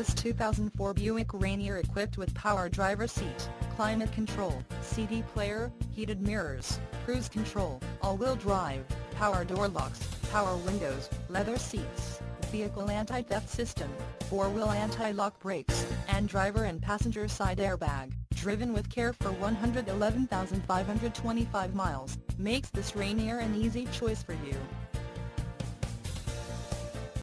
This 2004 Buick Rainier equipped with power driver seat, climate control, CD player, heated mirrors, cruise control, all-wheel drive, power door locks, power windows, leather seats, vehicle anti-theft system, four-wheel anti-lock brakes, and driver and passenger side airbag, driven with care for 111,525 miles, makes this Rainier an easy choice for you.